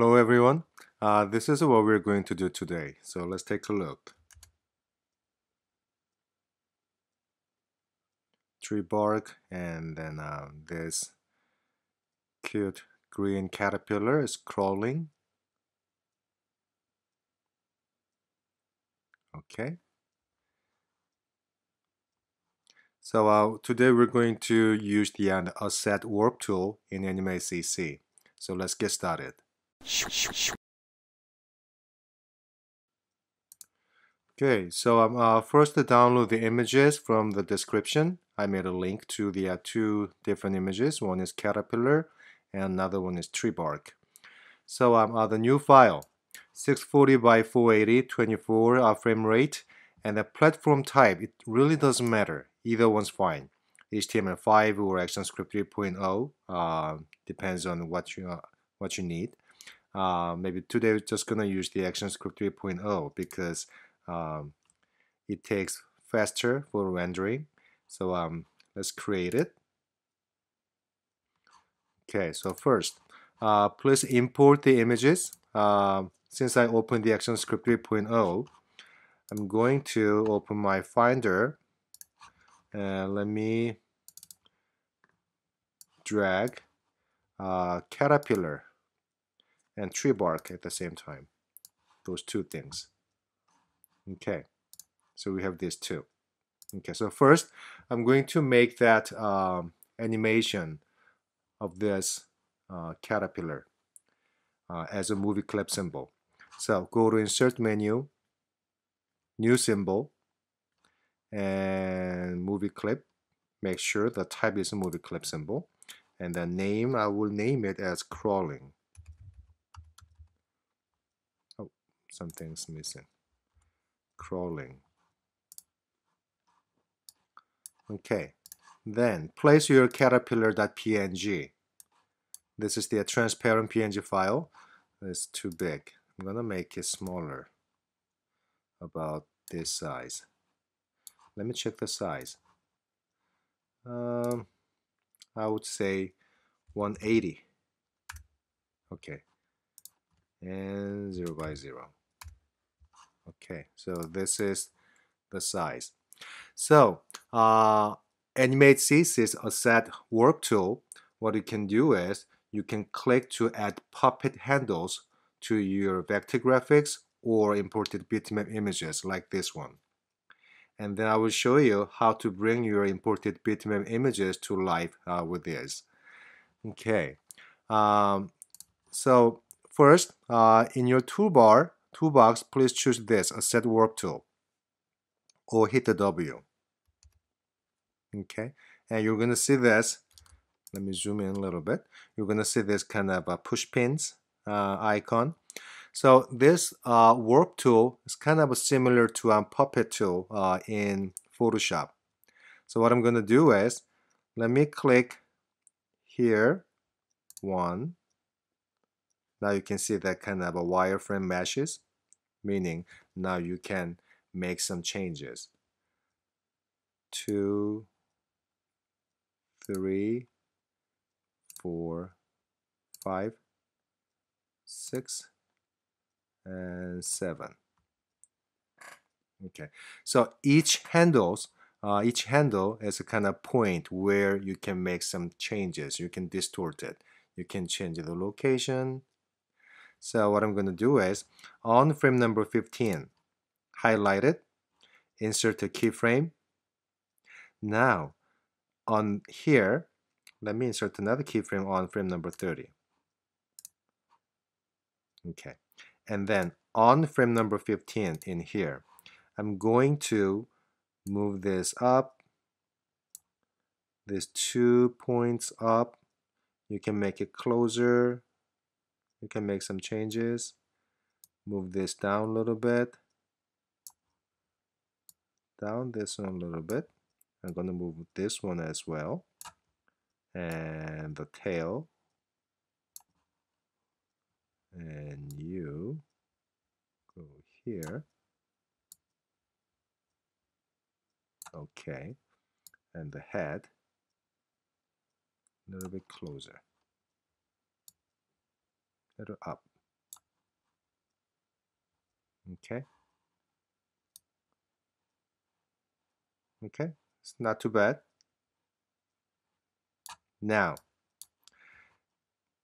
Hello everyone. Uh, this is what we're going to do today. So let's take a look. Tree bark and then uh, this cute green caterpillar is crawling. Okay. So uh, today we're going to use the uh, Asset Warp tool in Animate CC. So let's get started. Okay, so um, uh, first to download the images from the description. I made a link to the uh, two different images. One is caterpillar and another one is tree bark. So um, uh, the new file, 640 by 480, 24 uh, frame rate, and the platform type, it really doesn't matter. Either one's fine. HTML5 or ActionScript 3.0 uh, depends on what you uh, what you need. Uh, maybe today we're just gonna use the ActionScript 3.0 because um, it takes faster for rendering. So um, let's create it. Okay, so first, uh, please import the images. Uh, since I opened the ActionScript 3.0, I'm going to open my Finder and let me drag uh, caterpillar and tree bark at the same time. Those two things. Okay. So we have these two. Okay so first I'm going to make that um, animation of this uh, caterpillar uh, as a movie clip symbol. So go to insert menu new symbol and movie clip. Make sure the type is a movie clip symbol. And the name I will name it as crawling something's missing. Crawling. Okay then place your caterpillar.png this is the transparent PNG file. It's too big. I'm gonna make it smaller. About this size. Let me check the size. Um, I would say 180 okay. And 0 by 0 okay so this is the size. So uh, animate CC is Asset warp tool. What you can do is you can click to add puppet handles to your vector graphics or imported bitmap images like this one. And then I will show you how to bring your imported bitmap images to life uh, with this. Okay, um, so first uh, in your toolbar, toolbox, please choose this, Asset Warp tool, or hit the W. Okay, and you're gonna see this. Let me zoom in a little bit. You're gonna see this kind of a push pins uh, icon. So this uh, warp tool is kind of similar to a um, puppet tool uh, in Photoshop. So what I'm going to do is, let me click here, one. Now you can see that kind of a wireframe meshes, meaning now you can make some changes. Two, three, four, five, six, and 7 okay so each handles uh, each handle is a kind of point where you can make some changes. You can distort it. You can change the location so what I'm going to do is on frame number 15 highlight it insert a keyframe. Now on here let me insert another keyframe on frame number 30 okay and then on frame number 15 in here I'm going to move this up these two points up. You can make it closer you can make some changes. Move this down a little bit. Down this one a little bit. I'm gonna move this one as well. And the tail. And you go here. Okay. And the head. A little bit closer up Okay. Okay, it's not too bad. Now,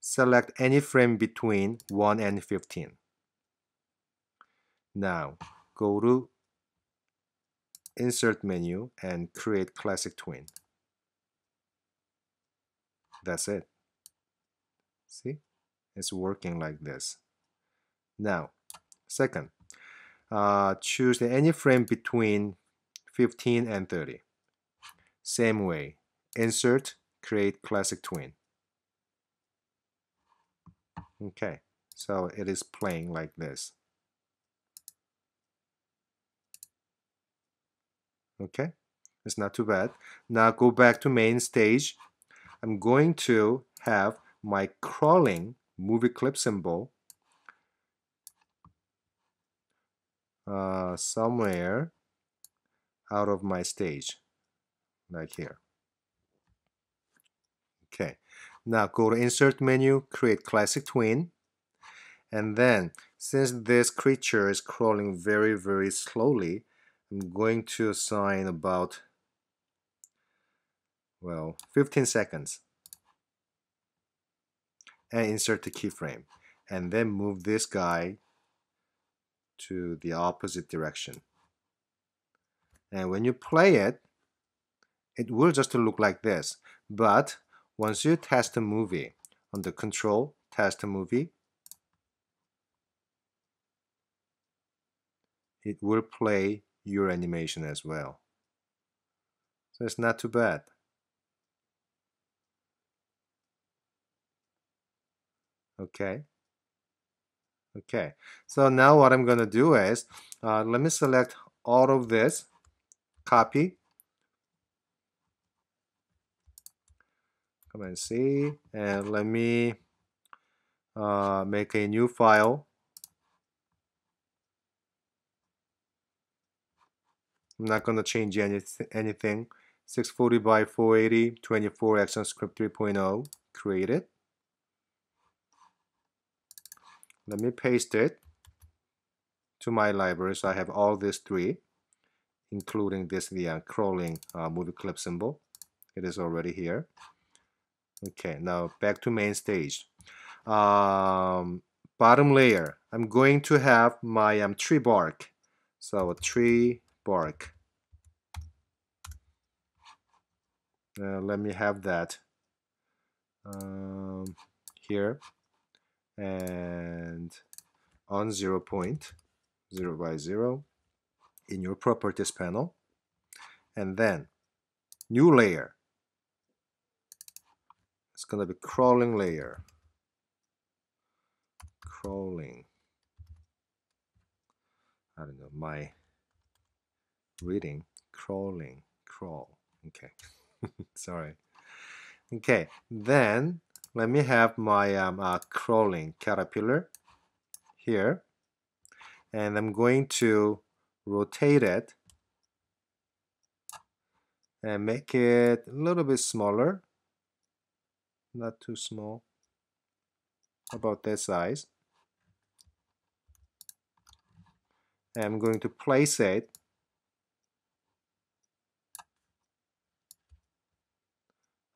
select any frame between 1 and 15. Now, go to Insert menu and create Classic Tween. That's it. See? It's working like this. Now, second, uh, choose any frame between 15 and 30. Same way, insert, create classic tween. Okay, so it is playing like this. Okay, it's not too bad. Now go back to main stage. I'm going to have my crawling movie clip symbol uh, somewhere out of my stage like here. Okay. Now go to insert menu create classic tween and then since this creature is crawling very very slowly I'm going to assign about well 15 seconds and insert the keyframe and then move this guy to the opposite direction. And when you play it it will just look like this. But once you test the movie on the control test the movie it will play your animation as well. So it's not too bad okay. Okay. So now what I'm gonna do is uh, let me select all of this copy. Come and see and let me uh, make a new file. I'm not going to change any, anything. 640 by 480 24 ActionScript 3.0 create it let me paste it to my library. So I have all these three including this the uh, crawling uh, movie clip symbol. It is already here. Okay now back to main stage. Um, bottom layer. I'm going to have my um, tree bark. So tree bark. Uh, let me have that um, here and on zero point zero by zero in your properties panel. And then new layer. It's gonna be crawling layer. Crawling. I don't know my reading crawling crawl. Okay. Sorry. Okay then let me have my um, uh, crawling caterpillar here and I'm going to rotate it and make it a little bit smaller not too small about that size. I'm going to place it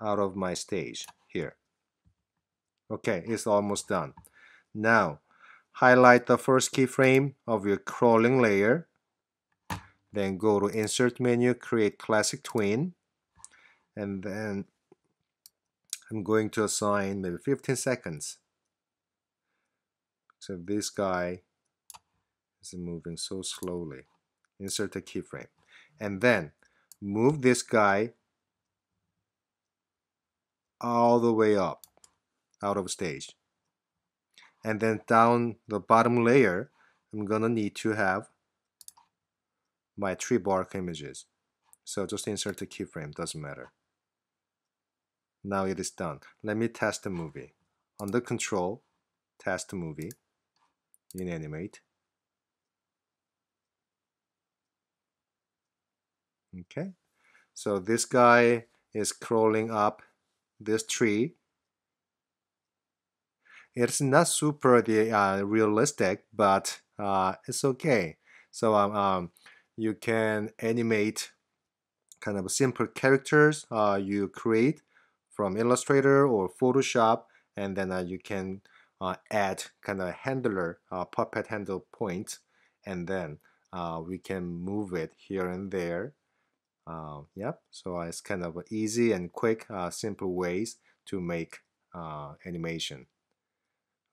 out of my stage here okay it's almost done. Now highlight the first keyframe of your crawling layer. Then go to insert menu create classic tween. And then I'm going to assign maybe 15 seconds. So this guy is moving so slowly. Insert a keyframe. And then move this guy all the way up out of stage and then down the bottom layer I'm gonna need to have my tree bark images. So just insert the keyframe, doesn't matter. Now it is done. Let me test the movie. Under control, test movie in animate. Okay, so this guy is crawling up this tree. It's not super the uh, realistic, but uh, it's okay. So um, um, you can animate kind of simple characters uh, you create from Illustrator or Photoshop, and then uh, you can uh, add kind of handler, uh, puppet handle point, and then we can move it here and there. Uh, yep, so it's kind of easy and quick, simple ways to make animation.